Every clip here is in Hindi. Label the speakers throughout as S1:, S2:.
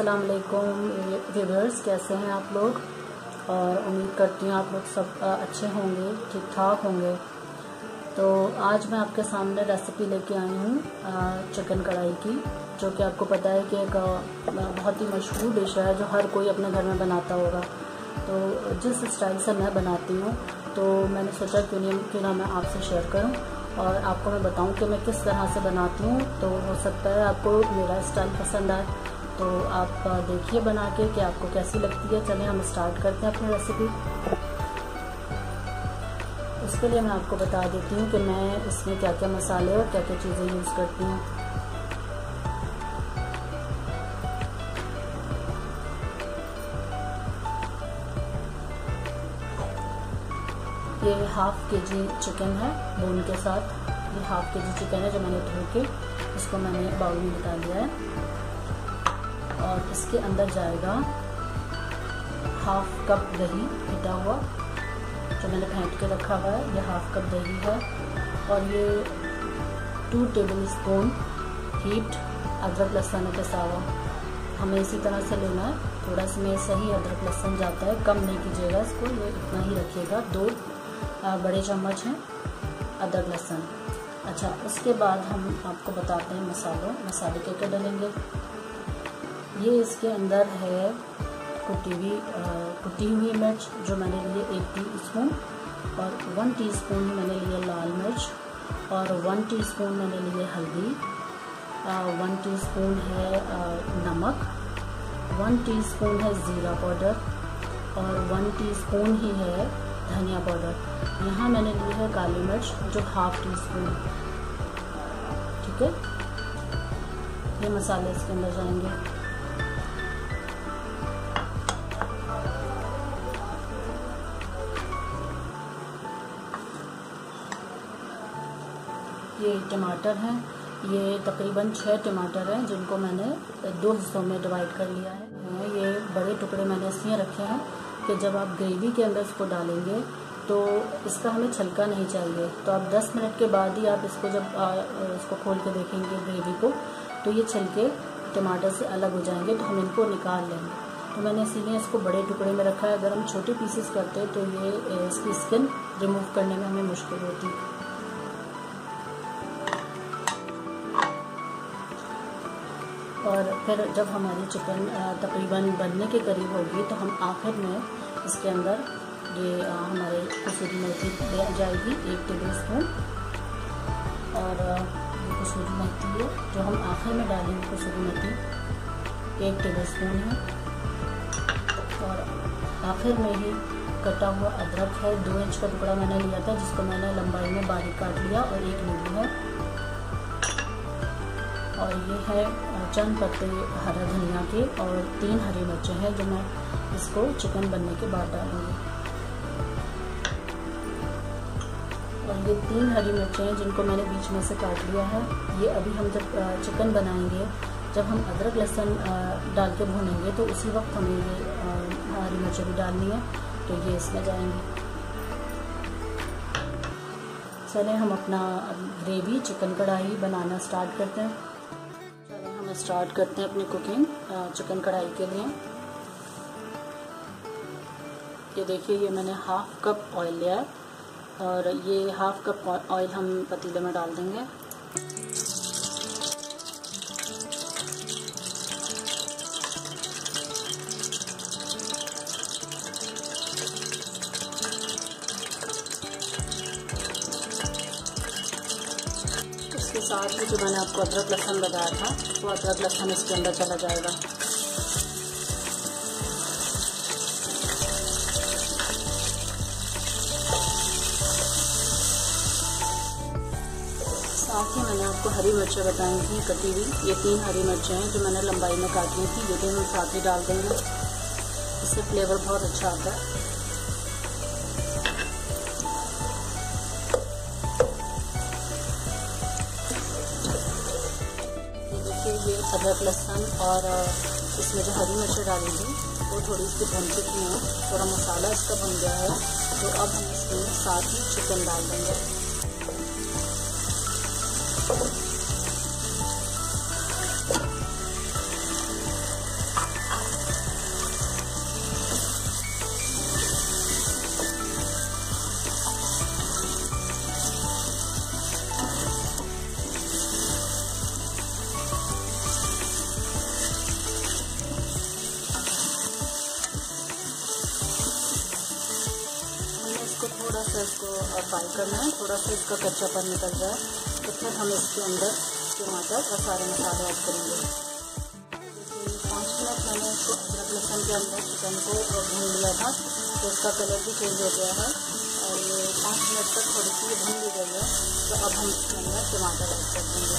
S1: अस्सलाम वालेकुम व्यूवर्स कैसे हैं आप लोग? और उम्मीद करती हूँ आप लोग सब अच्छे होंगे ठीक ठाक होंगे। तो आज मैं आपके सामने रेसिपी लेके आई हूँ चिकन कढ़ाई की, जो कि आपको पता है कि एक बहुत ही मशहूर डिश है, जो हर कोई अपने घर में बनाता होगा। तो जिस स्टाइल से मैं बनाती हूँ तो मैंने सोचा क्यों नहीं, क्यों ना मैं आपसे शेयर करूँ, और आपको मैं बताऊँ कि मैं किस तरह से बनाती हूँ तो हो सकता है आपको मेरा स्टाइल पसंद आए। तो आप देखिए बना के कि आपको कैसी लगती है। चलिए हम स्टार्ट करते हैं अपनी रेसिपी उसके लिए मैं आपको बता देती हूँ कि मैं इसमें क्या क्या मसाले और क्या क्या चीज़ें यूज़ करती हूँ। ये हाफ़ के जी चिकन है बोन के साथ। ये हाफ़ के जी चिकन है जो मैंने धो के इसको मैंने बाउल में निकाल दिया है। और इसके अंदर जाएगा हाफ़ कप दही पिटा हुआ, जो मैंने फेंट के रखा हुआ है। ये हाफ़ कप दही है और ये टू टेबल स्पून हीट अदरक लहसुन के सावा हमें इसी तरह से लेना है। थोड़ा इसमें सही अदरक लहसुन जाता है। कम नहीं कीजिएगा इसको, ये इतना ही रखिएगा। दो बड़े चम्मच हैं अदरक लहसुन। अच्छा उसके बाद हम आपको बताते हैं मसालों। मसाले क्या क्या डालेंगे? ये इसके अंदर है कुटी हुई कुटी हुई मिर्च जो मैंने लिए एक टी स्पून और वन टीस्पून स्पून मैंने लिए लाल मिर्च और वन टीस्पून मैंने लिए हल्दी। वन टीस्पून है नमक, वन टीस्पून है ज़ीरा पाउडर और वन टीस्पून ही है धनिया पाउडर। यहाँ मैंने ली है काली मिर्च जो हाफ़ टी स्पून ठीक है? ये मसाले इसके अंदर जाएँगे। ये टमाटर हैं। ये तकरीबन छः टमाटर हैं जिनको मैंने दो हिस्सों में डिवाइड कर लिया है। ये बड़े टुकड़े मैंने इसलिए रखे हैं कि जब आप ग्रेवी के अंदर इसको डालेंगे तो इसका हमें छलका नहीं चाहिए। तो आप 10 मिनट के बाद ही आप इसको जब आ, इसको खोल के देखेंगे ग्रेवी को तो ये छलके टमाटर से अलग हो जाएँगे तो हम इनको निकाल लेंगे। तो मैंने इसीलिए इसको बड़े टुकड़े में रखा है। अगर हम छोटे पीसेस करते तो ये इसकी स्किन रिमूव करने में हमें मुश्किल होती और फिर जब हमारी चिकन तकरीबन बनने के करीब होगी तो हम आखिर में इसके अंदर ये हमारे कसूरी मेथी जाएगी, एक टेबल स्पून और कसूरी मेथी है, जो हम आखिर में डालेंगे कसूरी मेथी, एक टेबल स्पून है। और आखिर में ही कटा हुआ अदरक है, दो इंच का टुकड़ा मैंने लिया था, जिसको मैंने लंबाई में बारीक काट लिया, और एक नींबू है। और ये है चंद पत्ते हरा धनिया के और तीन हरी मिर्चें हैं जो मैं इसको चिकन बनने के बाद डालूँगी। और ये तीन हरी मिर्चें हैं जिनको मैंने बीच में से काट लिया है। ये अभी हम जब चिकन बनाएँगे, जब हम अदरक, लहसुन डाल के भूनेंगे तो उसी वक्त हमें ये हरी मिर्चें भी डालनी है तो ये इसमें जाएँगी। चलें, हम अपना ग्रेवी, चिकन कढ़ाई बनाना स्टार्ट करते हैं। हम स्टार्ट करते हैं अपनी कुकिंग चिकन कढ़ाई के लिए। ये देखिए, ये मैंने हाफ़ कप ऑयल लिया है। और ये हाफ़ कप ऑयल हम पतीले में डाल देंगे। साथ में जो मैंने आपको अदरक लहसन बताया था, वो अदरक लहसन इसके अंदर चला जाएगा। साथ ही मैंने आपको हरी मिर्चें बताई थी, कटी हुई। ये तीन हरी मिर्चें हैं जो मैंने लंबाई में काटी थी, ये भी हम साथ ही डाल देंगे। इससे फ्लेवर बहुत अच्छा आता है। ये अदरक लहसुन और इसमें जो हरी मिर्च डाली थी, वो थोड़ी सी भन चुकी हैं। थोड़ा मसाला इसका बन गया है तो अब हम इसमें साथ ही चिकन डाल देंगे। फ्राई करना है। थोड़ा सा इसका कच्चापन निकल जाए। तो फिर हम इसके अंदर टमाटर और सारे मसाले ऐड करेंगे। पाँच मिनट मैंने इसको अदरक लहसुन के अंदर चिकन को भून लिया था। तो इसका कलर भी चेंज हो गया है। और ये पाँच मिनट तक थोड़ी सी भून ली गई है। तो अब हम इसके अंदर टमाटर ऐड कर देंगे।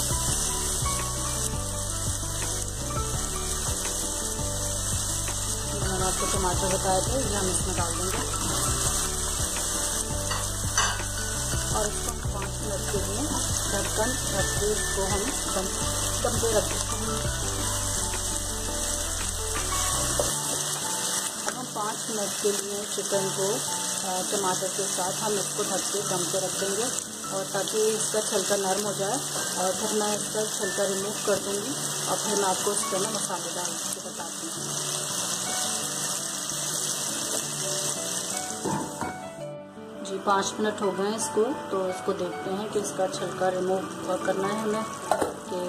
S1: मैंने आपको टमाटर बताए थे, ये हम इसमें डाल देंगे। और इसको पाँच मिनट के लिए ढक्कन रख के इसको हम दम दम पे रख हैं। अब हम पाँच मिनट के लिए चिकन को टमाटर के साथ हम इसको ढक के दम पे रख देंगे और ताकि इसका छलका नरम हो जाए और फिर मैं इसका छलका रिमूव कर दूँगी और फिर मैं आपको पर ना मसाले डाल के बताती पाँच मिनट हो गए हैं इसको तो इसको देखते हैं कि इसका छिलका रिमूव करना है हमें, कि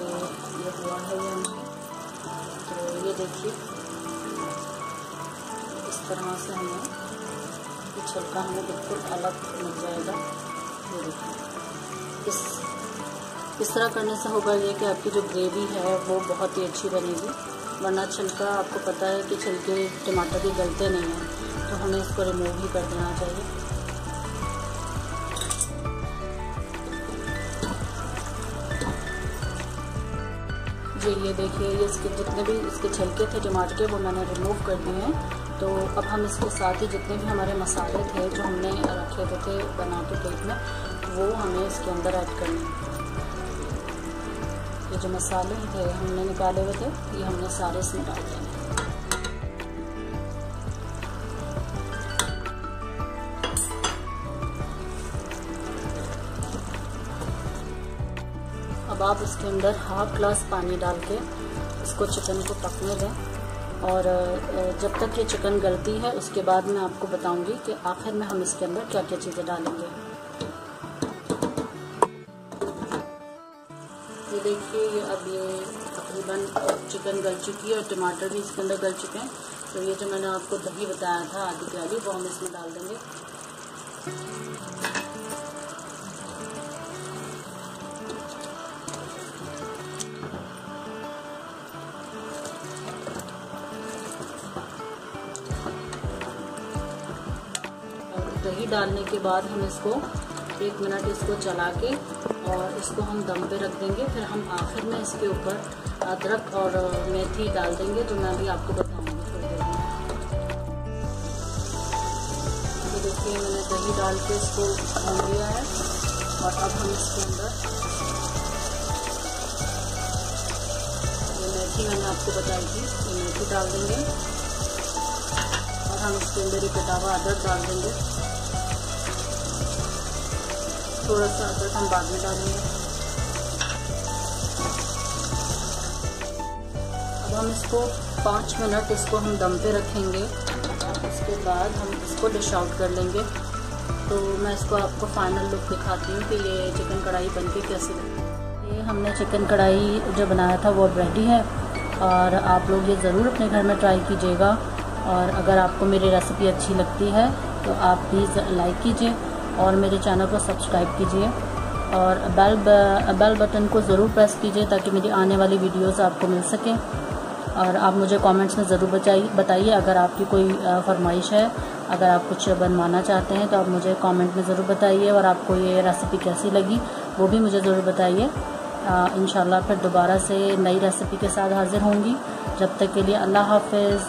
S1: ये हुआ है या नहीं। तो ये देखिए, इस तरह से हमें ये छिलका हमें बिल्कुल अलग मिल जाएगा। ये देखिए, इस इस तरह करने से होगा ये कि आपकी जो ग्रेवी है वो बहुत ही अच्छी बनेगी, वरना छिलका, आपको पता है कि छिलके टमाटर के गलते नहीं हैं तो हमें इसको रिमूव ही कर देना चाहिए। जी ये देखिए, ये इसके जितने भी इसके छिलके थे, टमाटर के, वो मैंने रिमूव कर दिए हैं। तो अब हम इसके साथ ही जितने भी हमारे मसाले थे, जो हमने रखे हुए थे बना के प्लेट में, वो हमें इसके अंदर ऐड करने ये जो मसाले थे, हमने निकाले हुए थे, ये हमने सारे इसमें डाल देने आप इसके अंदर हाफ़ ग्लास पानी डाल के इसको चिकन को पकने दें। और जब तक ये चिकन गलती है, उसके बाद मैं आपको बताऊँगी कि आखिर में हम इसके अंदर क्या क्या चीज़ें डालेंगे। ये देखिए, ये अब ये तकरीबन चिकन गल चुकी है और टमाटर भी इसके अंदर गल चुके हैं। तो ये जो मैंने आपको दही बताया था, आधी प्याली, वो हम इसमें डाल देंगे। दही डालने के बाद हम इसको एक मिनट इसको चला के और इसको हम दम पे रख देंगे। फिर हम आखिर में इसके ऊपर अदरक और मेथी डाल देंगे, जो मैं अभी आपको बताऊँगी। थोड़ी देर में तो देखिए, मैंने दही डाल के इसको भून लिया है और अब हम इसके अंदर मेथी मैंने आपको बताई थी, ये मेथी डाल देंगे। और हम इसके अंदर कटा हुआ अदरक डाल देंगे। थोड़ा सा अदरक हम बाद में डालेंगे। अब हम इसको पाँच मिनट इसको हम दम पे रखेंगे। उसके बाद हम इसको डिश आउट कर लेंगे। तो मैं इसको आपको फाइनल लुक दिखाती हूँ कि ये चिकन कढ़ाई बन के कैसी ये हमने चिकन कढ़ाई जो बनाया था वो रेडी है। और आप लोग ये ज़रूर अपने घर में ट्राई कीजिएगा। और अगर आपको मेरी रेसिपी अच्छी लगती है तो आप प्लीज़ लाइक कीजिए। और मेरे चैनल को सब्सक्राइब कीजिए और बेल बेल बटन को ज़रूर प्रेस कीजिए ताकि मेरी आने वाली वीडियोस आपको मिल सकें। और आप मुझे कमेंट्स में ज़रूर बताइए बताइए अगर आपकी कोई फरमाइश है, अगर आप कुछ बनवाना चाहते हैं तो आप मुझे कमेंट में ज़रूर बताइए और आपको ये रेसिपी कैसी लगी, वो भी मुझे ज़रूर बताइए। इन फिर दोबारा से नई रेसिपी के साथ हाज़िर होंगी। जब तक के लिए अल्लाह हाफिज़।